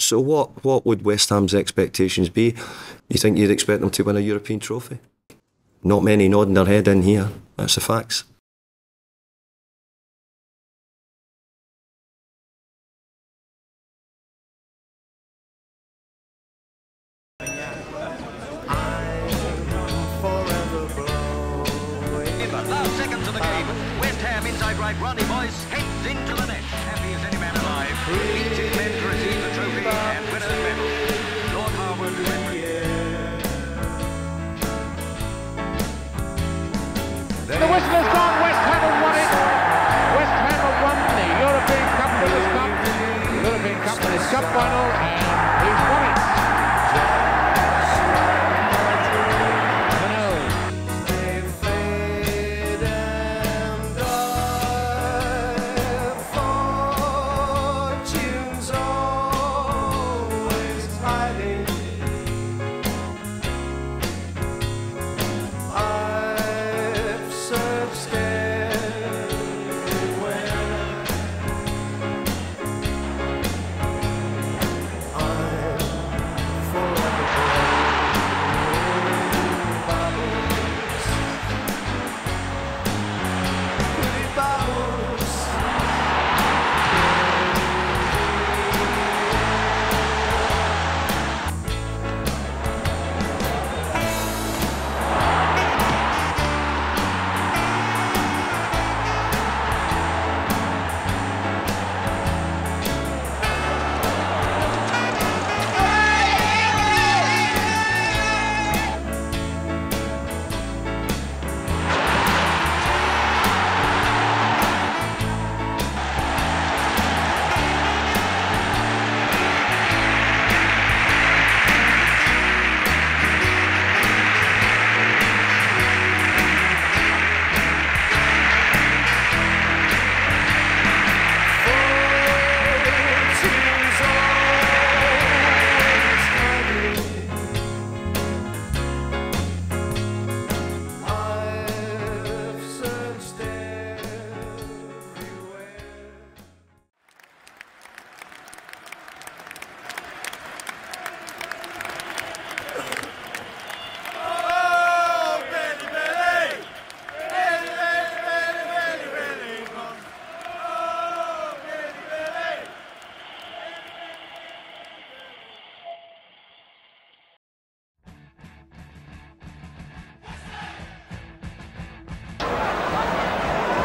So what, what would West Ham's expectations be? You think you'd expect them to win a European trophy? Not many nodding their head in here. That's the facts. Last seconds of the game. West Ham inside right. Ronnie Boyce heads into the net. Happy as any man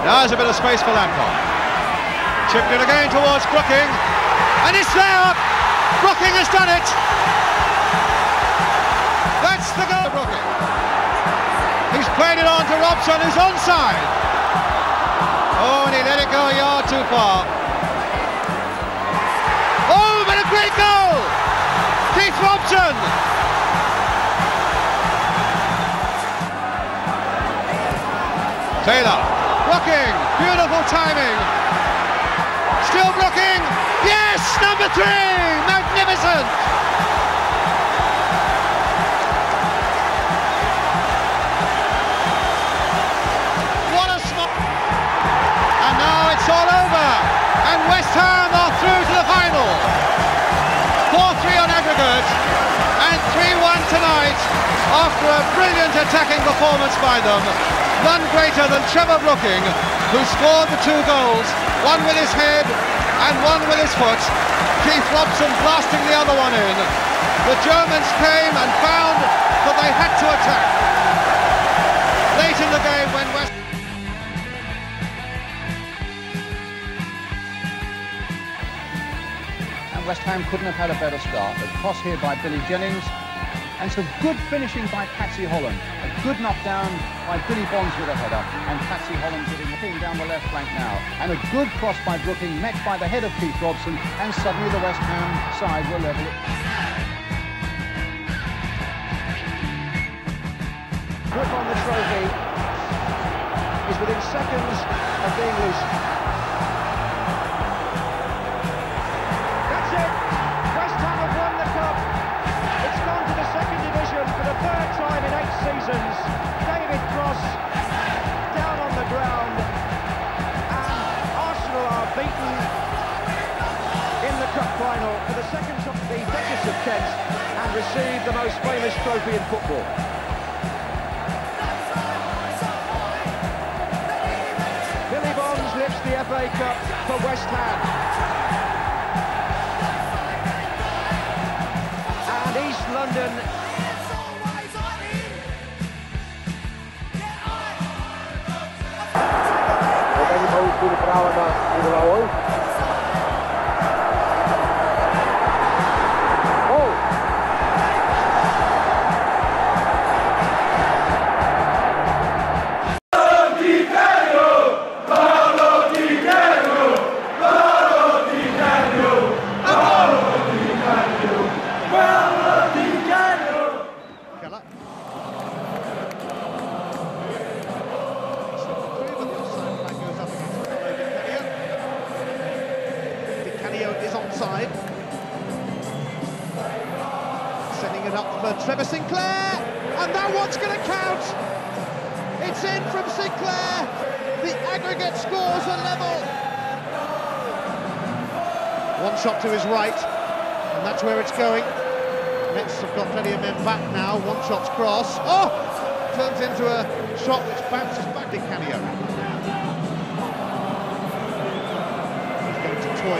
there's a bit of space for Lampard. Chipped it again towards Brooking. And it's there! Brooking has done it! That's the goal, Brooking. He's played it on to Robson, who's onside. Oh, and he let it go a yard too far. Oh, but a great goal! Keith Robson! Taylor, Brooking, beautiful timing. Still Brooking, yes, number three, magnificent. What a smart. And now it's all over, and West Ham are through to the final. 4-3 on aggregate, and 3-1 tonight after a brilliant attacking performance by them. None greater than Trevor Brooking, who scored the two goals, one with his head and one with his foot. Keith Robson blasting the other one in. The Germans came and found that they had to attack. Late in the game when West And West Ham couldn't have had a better start. A cross here by Billy Jennings. And some good finishing by Patsy Holland. A good knockdown by Billy Bonds with a header. And Patsy Holland getting thing down the left flank now. And a good cross by Brooking, met by the head of Keith Robson. And suddenly the West Ham side were level. Grip on the trophy is within seconds of being loose. Beaten in the second time. Kent and received the most famous trophy in football. Billy Bonds lifts the FA Cup for West Ham. And East London Setting it up for Trevor Sinclair, and that one's going to count. It's in from Sinclair. The aggregate scores are level. One shot to his right, and that's where it's going. Metz have got plenty of men back now. One shot's cross. Oh! Turns into a shot which bounces back to Canio. With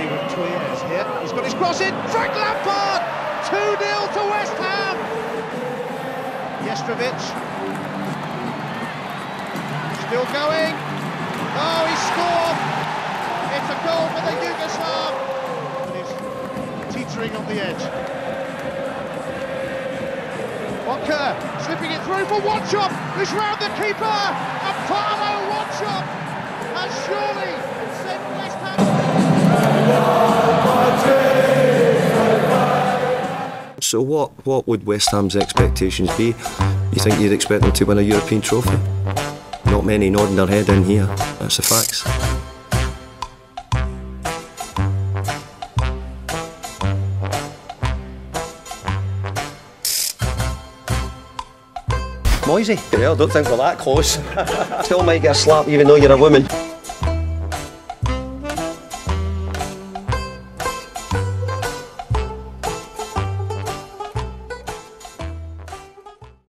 here. He's got his cross in. Frank Lampard! 2 0 to West Ham. Jestrovic. Still going. Oh, he scored! It's a goal for the Yugoslav. And he's teetering on the edge. Walker slipping it through for Wanchope, who's round the keeper, and Paulo Wanchope has surely. So what, what would West Ham's expectations be? You think you'd expect them to win a European trophy? Not many nodding their head in here. That's the facts. Moisey? I don't think we're that close. Still might get a slap even though you're a woman.